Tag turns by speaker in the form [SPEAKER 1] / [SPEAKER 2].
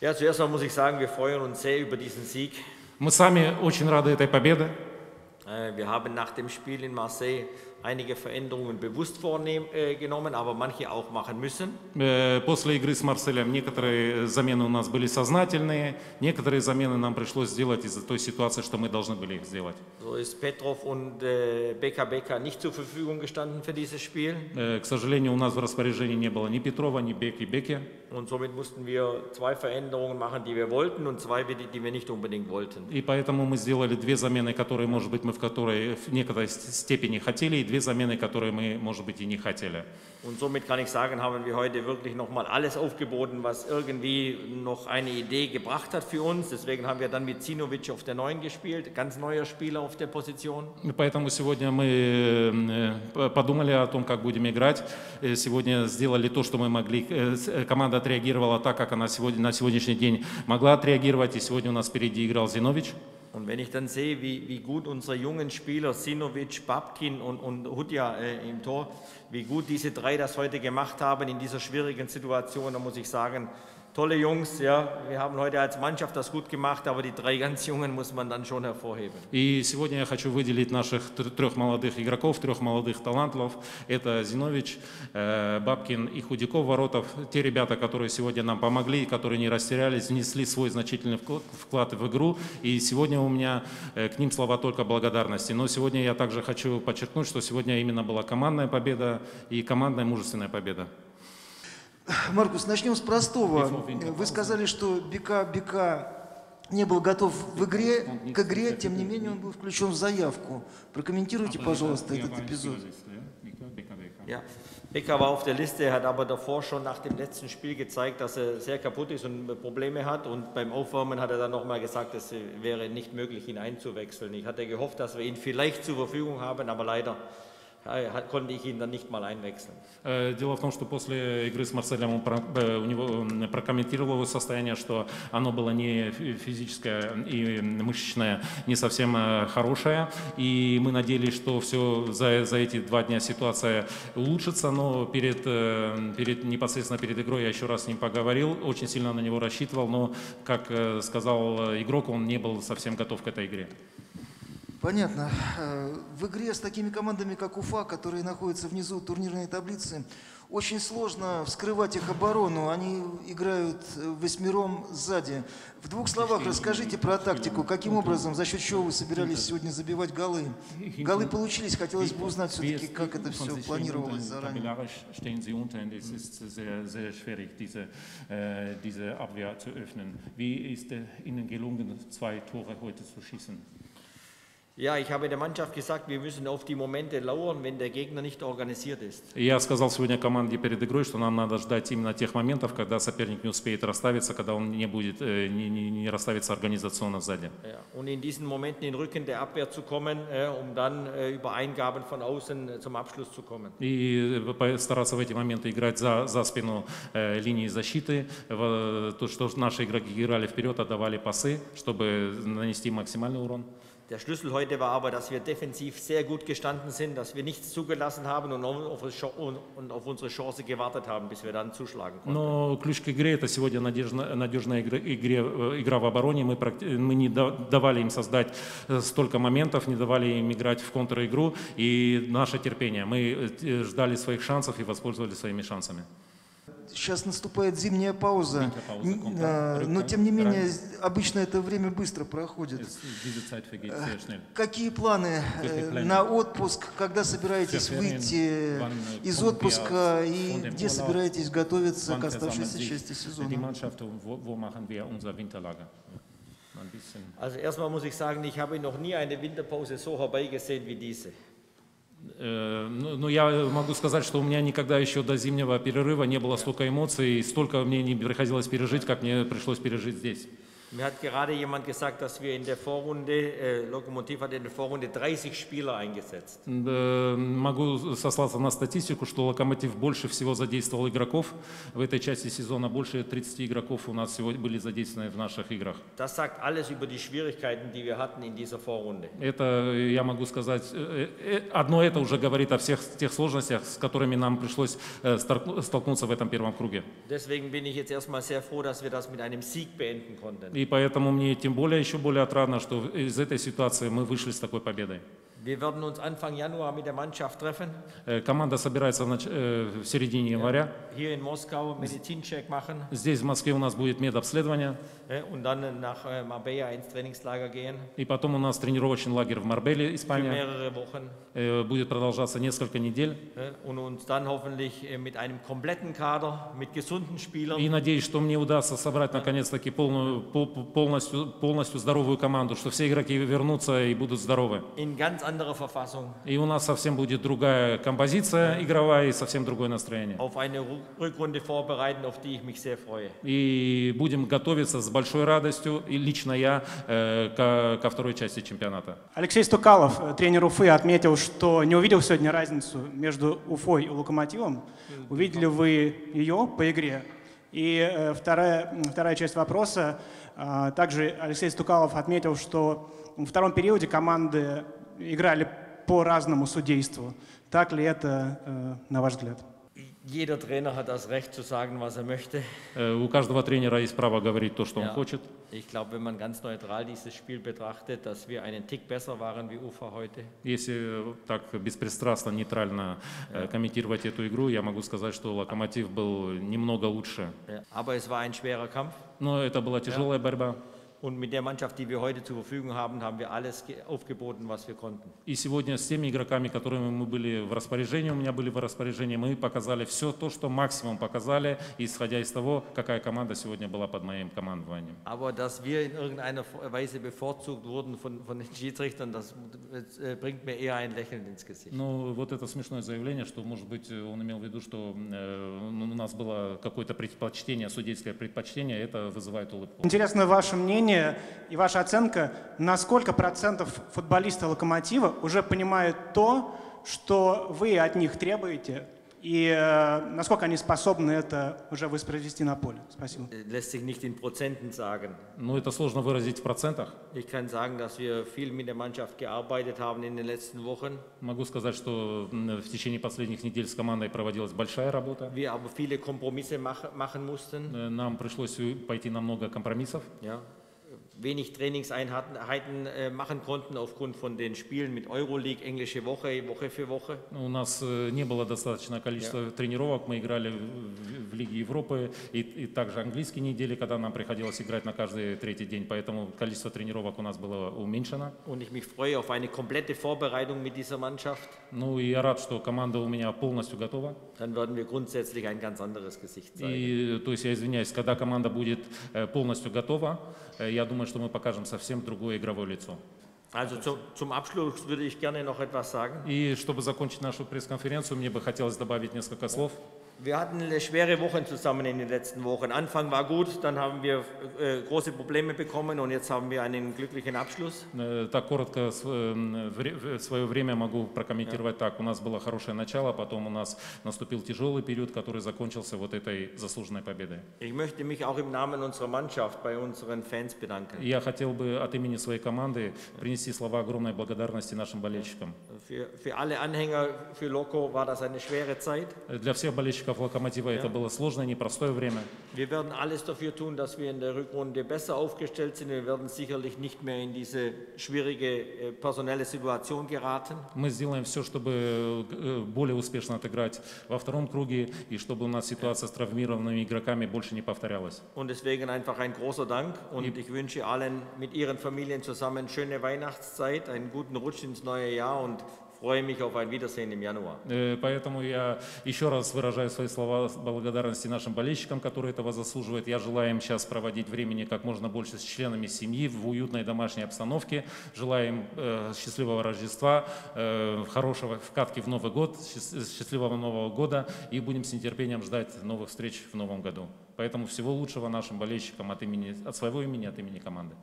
[SPEAKER 1] Ja, zuerst mal muss ich sagen, wir freuen uns sehr über diesen Sieg.
[SPEAKER 2] Мы сами очень рады этой победе.
[SPEAKER 1] Äh, Wir haben nach dem Spiel in Marseille einige Veränderungen bewusst vorgenommen, aber manche auch machen müssen.
[SPEAKER 2] Э, После игры с Марселем некоторые замены у нас были сознательные, некоторые замены нам пришлось сделать из-за той ситуации, что мы должны были их сделать.
[SPEAKER 1] So ist Petrov und äh, Beka Beka nicht zur Verfügung gestanden für dieses Spiel.
[SPEAKER 2] Э, К сожалению, у нас в распоряжении не было ни Петрова, ни Беки Беки.
[SPEAKER 1] Und somit mussten wir zwei Veränderungen machen, die wir wollten und zwei, die wir nicht unbedingt wollten.
[SPEAKER 2] И поэтому мы сделали две замены, которые, может быть, мы в которой в некоторой степени хотели, и две замены, которые мы, может быть, и не хотели.
[SPEAKER 1] Und somit kann ich sagen, haben wir heute wirklich nochmal alles aufgeboten, was irgendwie noch eine Idee gebracht hat für uns. Deswegen haben wir dann mit Zinovic auf der 9 gespielt, ganz neuer Spieler auf der Position.
[SPEAKER 2] Поэтому сегодня мы э, подумали о том, как будем играть. Э, Сегодня сделали то, что мы могли. Э, Команда отреагировала так, как она сегодня, на сегодняшний день могла отреагировать. И сегодня у нас впереди играл Зинович.
[SPEAKER 1] Und wenn ich dann sehe, wie, wie gut unsere jungen Spieler, Sinovic, Babkin und, und Hudja äh, im Tor, wie gut diese drei das heute gemacht haben in dieser schwierigen Situation, dann muss ich sagen, tolle Jungs, ja, wir haben heute als Mannschaft das gut gemacht, aber die drei ganz Jungen muss man dann schon hervorheben.
[SPEAKER 2] И сегодня я хочу выделить наших тр- трех молодых игроков, трех молодых талантов. Это Зинович, э, Бабкин и Худяков Воротов. Те ребята, которые сегодня нам помогли, которые не растерялись, внесли свой значительный вкл- вклад в игру. И сегодня у меня э, к ним слова только благодарности. Но сегодня я также хочу подчеркнуть, что сегодня именно была командная победа и командная мужественная победа.
[SPEAKER 3] Маркус, начнем с простого.
[SPEAKER 2] Bevor wir in
[SPEAKER 3] Вы сказали, что Бека Бека не был готов в игре, к игре, тем не менее он был включен в заявку. Прокомментируйте, пожалуйста, этот эпизод.
[SPEAKER 1] Ja, Becker war auf der Liste, hat aber davor schon nach dem letzten Spiel gezeigt, dass er sehr kaputt ist und Probleme hat. Und beim Aufwärmen hat er dann nochmal gesagt, es wäre nicht möglich, ihn einzuwechseln. Ich hatte gehofft, dass wir ihn vielleicht zur Verfügung haben, aber leider äh, hat- mal einwechseln.
[SPEAKER 2] Э, Дело в том, что после игры с Марселем он э, у него прокомментировал его состояние, что оно было не фи- физическое и мышечное, не совсем э, хорошее. И мы надеялись, что все за, за эти два дня ситуация улучшится, но перед, э, перед, непосредственно перед игрой я еще раз с ним поговорил, очень сильно на него рассчитывал, но, как э, сказал э, игрок, он не был совсем готов к этой игре.
[SPEAKER 3] Понятно. Э, В игре с такими командами, как Уфа, которые находятся внизу турнирной таблицы, очень сложно вскрывать их оборону. Они играют э, восьмером сзади. В двух словах расскажите про тактику. Каким образом, за счет чего вы собирались сегодня забивать голы? Голы получились. Хотелось бы узнать все-таки, как это все планировалось заранее.
[SPEAKER 1] Ja, ich habe der Mannschaft gesagt, wir müssen auf die Momente lauern, wenn der Gegner nicht organisiert ist.
[SPEAKER 2] Я сказал сегодня команде перед игрой, что нам надо ждать именно тех моментов, когда соперник не успеет расставиться, когда он не будет, э, не, не, не расставится организационно сзади.
[SPEAKER 1] Und in diesen Momenten in den Rücken der Abwehr zu kommen, äh, um dann äh, über Eingaben von außen äh, zum Abschluss zu kommen.
[SPEAKER 2] И э, стараться в эти моменты играть за, за спину э, линии защиты. То, что наши игроки играли вперед, отдавали пасы, чтобы нанести максимальный урон.
[SPEAKER 1] Der Schlüssel heute war aber, dass wir defensiv sehr gut gestanden sind, dass wir nichts zugelassen haben und auf, unsere Cho- und- und auf unsere Chance gewartet haben, bis wir dann zuschlagen konnten.
[SPEAKER 2] Но ключ к игре это сегодня надежна- надежная игра, игре, э, игра в обороне. Мы, практи- мы не да- давали им создать э, столько моментов, не давали им играть в контр-игру. И наше терпение. Мы э, ждали своих шансов и воспользовались своими шансами.
[SPEAKER 3] Сейчас наступает зимняя пауза, а, но тем не менее обычно это время быстро проходит. Какие планы э, на отпуск? Когда собираетесь выйти
[SPEAKER 2] äh,
[SPEAKER 3] из отпуска и где собираетесь готовиться к оставшейся части сезона?
[SPEAKER 1] Also erstmal muss ich sagen, ich habe noch nie eine Winterpause so herbeigesehen wie diese.
[SPEAKER 2] Э, Ну, ну, я могу сказать, что у меня никогда еще до зимнего перерыва не было столько эмоций, столько мне не приходилось пережить, как мне пришлось пережить здесь.
[SPEAKER 1] Mir hat gerade jemand gesagt, dass wir in der Vorrunde, äh, Lokomotiv hat in der Vorrunde 30 Spieler eingesetzt.
[SPEAKER 2] Да, Могу сослаться на статистику, что Локомотив больше всего задействовал игроков. В этой части сезона больше 30 игроков у нас сегодня были задействованы в наших играх.
[SPEAKER 1] Das sagt alles über die Schwierigkeiten, die wir hatten in dieser Vorrunde.
[SPEAKER 2] Это, я могу сказать, э, э, одно это уже говорит о всех тех сложностях, с которыми нам пришлось э, столкну- столкнуться в этом первом круге.
[SPEAKER 1] Deswegen bin ich jetzt erstmal sehr froh, dass wir das mit einem Sieg beenden konnten.
[SPEAKER 2] И поэтому мне тем более, еще более отрадно, что из этой ситуации мы вышли с такой победой.
[SPEAKER 1] Wir werden uns Anfang Januar mit der Mannschaft treffen,
[SPEAKER 2] Э, Команда собирается в, нач- э, в середине января.
[SPEAKER 1] hier in Moskau Medizincheck machen
[SPEAKER 2] Здесь, в Москве, у нас будет медобследование.
[SPEAKER 1] äh, und dann nach äh, Marbella ins Trainingslager gehen
[SPEAKER 2] И потом у нас тренировочный лагерь в Марбеле,
[SPEAKER 1] für
[SPEAKER 2] Испания.
[SPEAKER 1] mehrere Wochen
[SPEAKER 2] Э, Будет продолжаться несколько недель.
[SPEAKER 1] und uns dann hoffentlich äh, mit einem kompletten Kader, mit gesunden Spielern
[SPEAKER 2] И надеюсь, что мне удастся собрать наконец-таки полную, пол- полностью, полностью здоровую команду, что все игроки вернутся и будут здоровы.
[SPEAKER 1] in ganz anderer Verfassung
[SPEAKER 2] И у нас совсем будет другая композиция игровая и совсем другое настроение.
[SPEAKER 1] auf eine Ru- Rückrunde vorbereiten, auf die ich mich sehr freue.
[SPEAKER 2] И будем готовиться с большой радостью, и лично я, э, ко, ко второй части чемпионата.
[SPEAKER 4] Алексей Стукалов, э, тренер Уфы, отметил, что не увидел сегодня разницу между Уфой и Локомотивом. Увидели вы ее по игре? И э, вторая, вторая часть вопроса. а, Также Алексей Стукалов отметил, что во втором периоде команды играли по разному судейству. Так ли это, э, на ваш взгляд?
[SPEAKER 1] Jeder Trainer hat das Recht zu sagen, was er möchte.
[SPEAKER 2] Э, У каждого тренера есть право говорить то, что он хочет.
[SPEAKER 1] Ich glaube, wenn man ganz neutral dieses Spiel betrachtet, dass wir einen Tick besser waren wie Ufa heute.
[SPEAKER 2] Если так беспристрастно, нейтрально э, комментировать эту игру, я могу сказать, что Локомотив был немного лучше.
[SPEAKER 1] Ja. Aber es war ein schwerer Kampf.
[SPEAKER 2] Но это была тяжелая борьба.
[SPEAKER 1] Und mit der Mannschaft, die wir heute zur Verfügung haben, haben wir alles ge- aufgeboten, was wir konnten.
[SPEAKER 2] И сегодня с теми игроками, которыми мы были в распоряжении, у меня были в распоряжении, мы показали все то, что максимум показали, исходя из того, какая команда сегодня была под моим командованием.
[SPEAKER 1] Aber dass wir in irgendeiner Weise bevorzugt wurden von, von den Schiedsrichtern, das äh, bringt mir eher ein Lächeln ins Gesicht.
[SPEAKER 2] Ну, вот это смешное заявление, что, может быть, он имел в виду, что э, у нас было какое-то предпочтение, судейское предпочтение, это вызывает улыбку.
[SPEAKER 4] Интересно ваше мнение и ваша оценка, на сколько процентов футболисты «Локомотива» уже понимают то, что вы от них требуете, и э, насколько они способны это уже воспроизвести на поле? Спасибо.
[SPEAKER 1] Äh, Lässt sich nicht in Prozenten sagen.
[SPEAKER 2] Ну, это сложно выразить в процентах.
[SPEAKER 1] Ich kann sagen, dass wir viel mit der Mannschaft gearbeitet haben in den letzten Wochen.
[SPEAKER 2] Могу сказать, что в tечение последних недель с командой проводилась большая работа.
[SPEAKER 1] Wir aber viele Kompromisse mach, machen mussten.
[SPEAKER 2] Э, Нам пришлось пойти на много компромиссов.
[SPEAKER 1] Ja. Wenig Trainingseinheiten äh, machen konnten aufgrund von den Spielen mit Euroleague, englische Woche, Woche für Woche.
[SPEAKER 2] У нас э, не было достаточное количество тренировок. Мы играли в, в Лиге Европы и, и также английские недели, когда нам приходилось играть на каждый третий день. Поэтому количество тренировок у нас было уменьшено.
[SPEAKER 1] Und ich mich freue auf eine komplette Vorbereitung mit dieser Mannschaft.
[SPEAKER 2] Ну и я рад, что команда у меня полностью готова.
[SPEAKER 1] Dann werden wir grundsätzlich ein ganz anderes Gesicht zeigen.
[SPEAKER 2] И, то есть я извиняюсь, когда команда будет э, полностью готова, э, я думаю, что мы покажем совсем другое игровое лицо.
[SPEAKER 1] Also zu, zum Abschluss würde ich gerne noch etwas sagen.
[SPEAKER 2] И чтобы закончить нашу пресс-конференцию, мне бы хотелось добавить несколько слов.
[SPEAKER 1] Wir hatten schwere Wochen zusammen in den letzten Wochen. Anfang war gut, dann haben wir äh, große Probleme bekommen und jetzt haben wir einen glücklichen Abschluss.
[SPEAKER 2] Э, Так коротко э, свое время могу прокомментировать так. У нас было хорошее начало, потом у нас наступил тяжелый период, который закончился вот этой заслуженной победой.
[SPEAKER 1] Ich möchte mich auch im Namen unserer Mannschaft bei unseren Fans bedanken.
[SPEAKER 2] Я хотел бы от имени своей команды принести слова огромной благодарности нашим болельщикам.
[SPEAKER 1] Für, für alle Anhänger, für Loco war das eine schwere Zeit.
[SPEAKER 2] Для всех болельщиков «Локомотива» это было сложное, непростое время.
[SPEAKER 1] Wir werden alles dafür tun, dass wir in der Rückrunde besser aufgestellt sind. Wir werden sicherlich nicht mehr in diese schwierige äh, personelle Situation geraten.
[SPEAKER 2] Мы сделаем все, чтобы э, более успешно отыграть во втором круге и чтобы у нас ситуация с травмированными игроками больше не повторялась.
[SPEAKER 1] Und deswegen einfach ein großer Dank und ich wünsche allen mit ihren Familien zusammen schöne Weihnachtszeit, einen guten Rutsch ins neue Jahr und
[SPEAKER 2] Э, Поэтому я еще раз выражаю свои слова благодарности нашим болельщикам, которые этого заслуживают. Я желаю им сейчас проводить времени как можно больше с членами семьи в уютной домашней обстановке. Желаю им э, счастливого Рождества, э, хорошего вкатки в Новый год, счаст- счастливого Нового года и будем с нетерпением ждать новых встреч в Новом году. Поэтому всего лучшего нашим болельщикам от, имени, от своего имени, от имени команды.